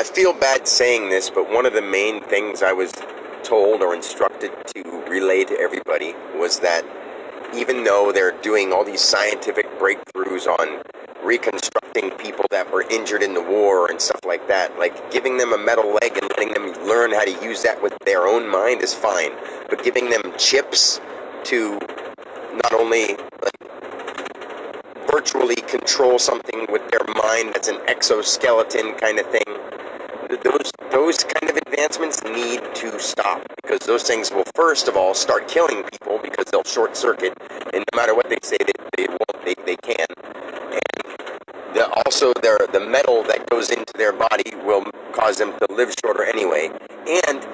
I feel bad saying this, but one of the main things I was told or instructed to relay to everybody was that even though they're doing all these scientific breakthroughs on reconstructing people that were injured in the war and stuff like that, like giving them a metal leg and letting them learn how to use that with their own mind is fine, but giving them chips to not only like virtually control something with their mind that's an exoskeleton kind of thing those those kind of advancements need to stop because those things will first of all start killing people because they'll short circuit and no matter what they say they, they won't they, they can. And the, also their the metal that goes into their body will cause them to live shorter anyway. And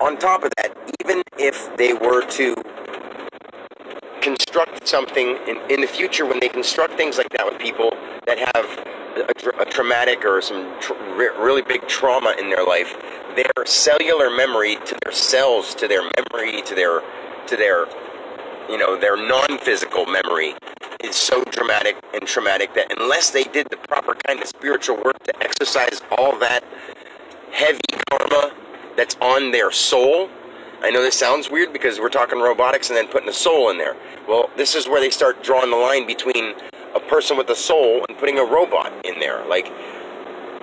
on top of that even if they were to construct something in, in the future when they construct things like that with people that have a, a traumatic or some tr- really big trauma in their life, their cellular memory to their cells, to their memory, to their to their you know their non-physical memory is so dramatic and traumatic that unless they did the proper kind of spiritual work to exercise all that heavy karma that's on their soul. I know this sounds weird because we're talking robotics and then putting a soul in there. Well, this is where they start drawing the line between person with a soul and putting a robot in there. Like,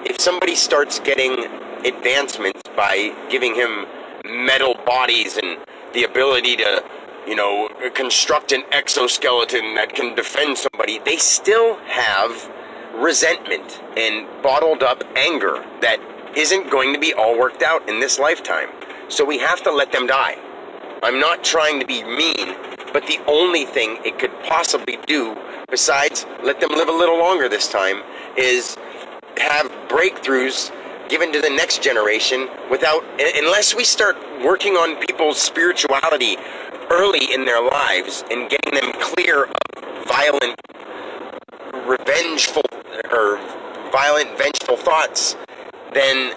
if somebody starts getting advancements by giving him metal bodies and the ability to, you know, construct an exoskeleton that can defend somebody, they still have resentment and bottled up anger that isn't going to be all worked out in this lifetime. So we have to let them die. I'm not trying to be mean, but the only thing it could possibly do besides let them live a little longer this time, is have breakthroughs given to the next generation without, unless we start working on people's spirituality early in their lives and getting them clear of violent, revengeful, or violent, vengeful thoughts, then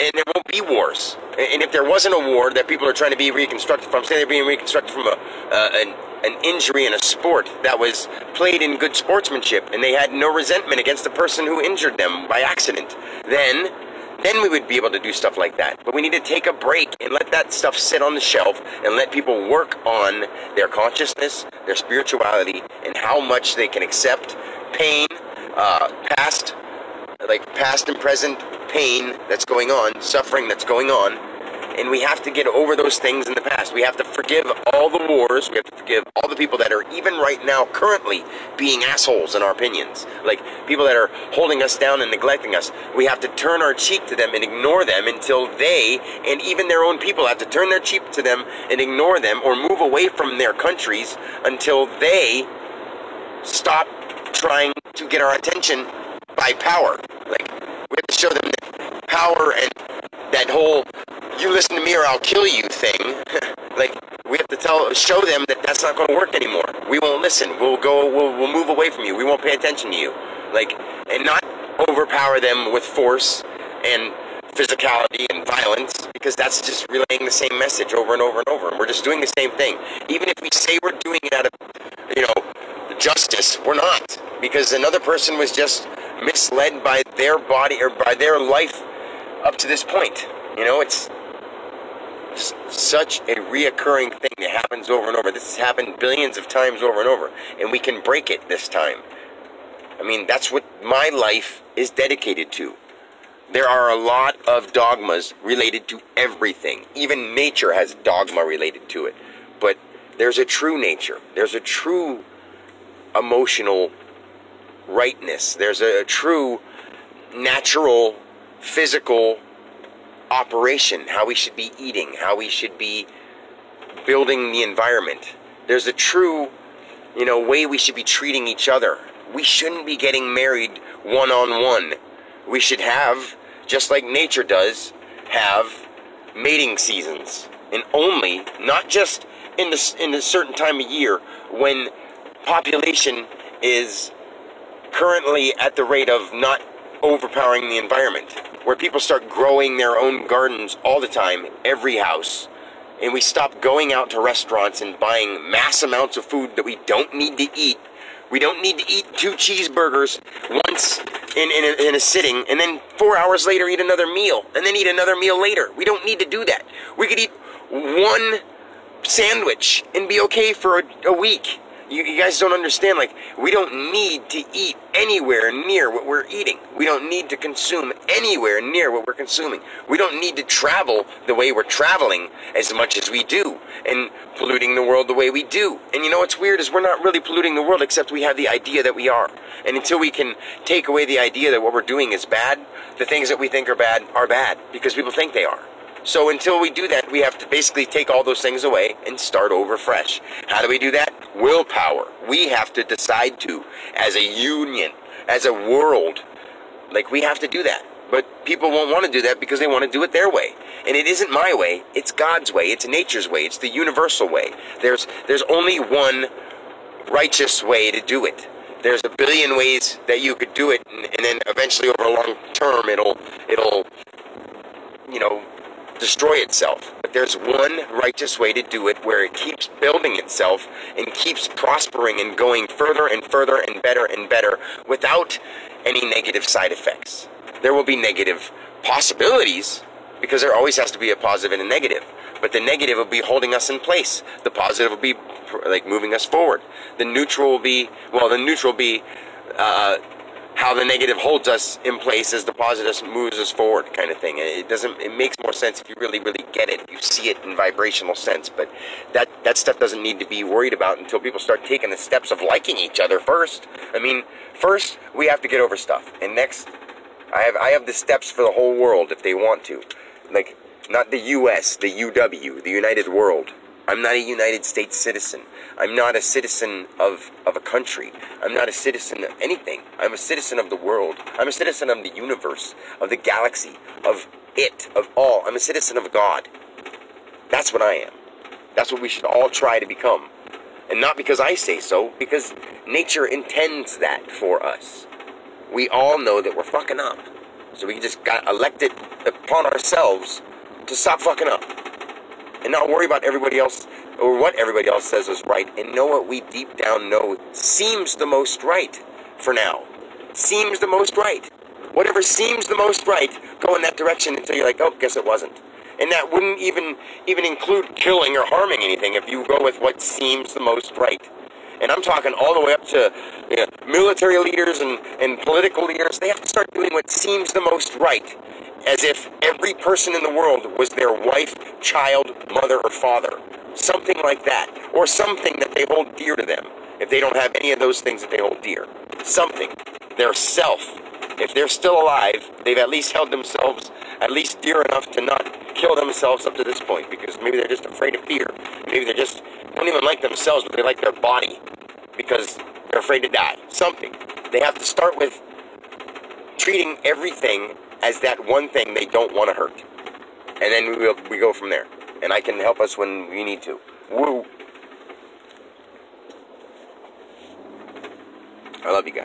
and there won't be wars. And if there wasn't a war that people are trying to be reconstructed from, say they're being reconstructed from a, uh, an an injury in a sport that was played in good sportsmanship and they had no resentment against the person who injured them by accident, then then we would be able to do stuff like that. But we need to take a break and let that stuff sit on the shelf and let people work on their consciousness, their spirituality, and how much they can accept pain, uh, past, like past and present pain that's going on, suffering that's going on, and we have to get over those things in the past. We have to forgive all the wars. We have to forgive all the people that are even right now currently being assholes in our opinions. Like people that are holding us down and neglecting us. We have to turn our cheek to them and ignore them until they and even their own people have to turn their cheek to them and ignore them or move away from their countries until they stop trying to get our attention by power. Like we have to show them that power and that whole you listen to me or I'll kill you thing, like we have to tell, show them that that's not going to work anymore. We won't listen. We'll go. We'll, we'll move away from you. We won't pay attention to you. Like and not overpower them with force and physicality and violence because that's just relaying the same message over and over and over. And we're just doing the same thing. Even if we say we're doing it out of, you know, justice, we're not because another person was just misled by their body or by their life up to this point. You know, it's such a reoccurring thing that happens over and over. This has happened billions of times over and over, and we can break it this time. I mean, that's what my life is dedicated to. There are a lot of dogmas related to everything. Even nature has dogma related to it. But there's a true nature. There's a true emotional rightness. There's a true natural physical operation, how we should be eating, how we should be building the environment. There's a true, you know, way we should be treating each other. We shouldn't be getting married one on one. We should have, just like nature does, have mating seasons. And only, not just in the in a certain time of year when population is currently at the rate of not overpowering the environment, where people start growing their own gardens all the time, every house, and we stop going out to restaurants and buying mass amounts of food that we don't need to eat We don't need to eat two cheeseburgers once in, in, a, in a sitting and then four hours later eat another meal and then eat another meal later. We don't need to do that. We could eat one sandwich and be okay for a, a week. You, you, guys don't understand. Like, we don't need to eat anywhere near what we're eating. We don't need to consume anywhere near what we're consuming. We don't need to travel the way we're traveling as much as we do and polluting the world the way we do. And you know what's weird is we're not really polluting the world except we have the idea that we are. And until we can take away the idea that what we're doing is bad, the things that we think are bad are bad because people think they are. So until we do that, we have to basically take all those things away and start over fresh. How do we do that? Willpower. We have to decide to, as a union, as a world, like we have to do that. But people won't want to do that because they want to do it their way. And it isn't my way, it's God's way, it's nature's way, it's the universal way. There's there's only one righteous way to do it. There's a billion ways that you could do it and, and then eventually over a long term it'll it'll you know destroy itself. But there's one righteous way to do it where it keeps building itself and keeps prospering and going further and further and better and better without any negative side effects. There will be negative possibilities because there always has to be a positive and a negative. But the negative will be holding us in place. The positive will be like moving us forward. The neutral will be well. The neutral will be uh, how the negative holds us in place as the positive moves us forward kind of thing. It doesn't it makes more sense if you really really get it you see it in vibrational sense but that that stuff doesn't need to be worried about until people start taking the steps of liking each other first. I mean first we have to get over stuff and next i have i have the steps for the whole world if they want to. Like not the us the uw the united world I'm not a United States citizen. I'm not a citizen of, of a country. I'm not a citizen of anything. I'm a citizen of the world. I'm a citizen of the universe, of the galaxy, of it, of all. I'm a citizen of God. That's what I am. That's what we should all try to become. And not because I say so, because nature intends that for us. We all know that we're fucking up. So we just got elected upon ourselves to stop fucking up and not worry about everybody else or what everybody else says is right and know what we deep down know seems the most right for now. Seems the most right. Whatever seems the most right, go in that direction until you're like, oh, guess it wasn't. And that wouldn't even even include killing or harming anything if you go with what seems the most right. And I'm talking all the way up to you know, military leaders and, and political leaders. They have to start doing what seems the most right as if every person in the world was their wife, child, mother, or father. Something like that. Or something that they hold dear to them. If they don't have any of those things that they hold dear. Something. Their self. If they're still alive, they've at least held themselves at least dear enough to not kill themselves up to this point because maybe they're just afraid of fear. Maybe they just don't even like themselves, but they like their body because they're afraid to die. Something. They have to start with treating everything as that one thing they don't want to hurt. And then we, we go from there. And I can help us when we need to. Woo! I love you guys.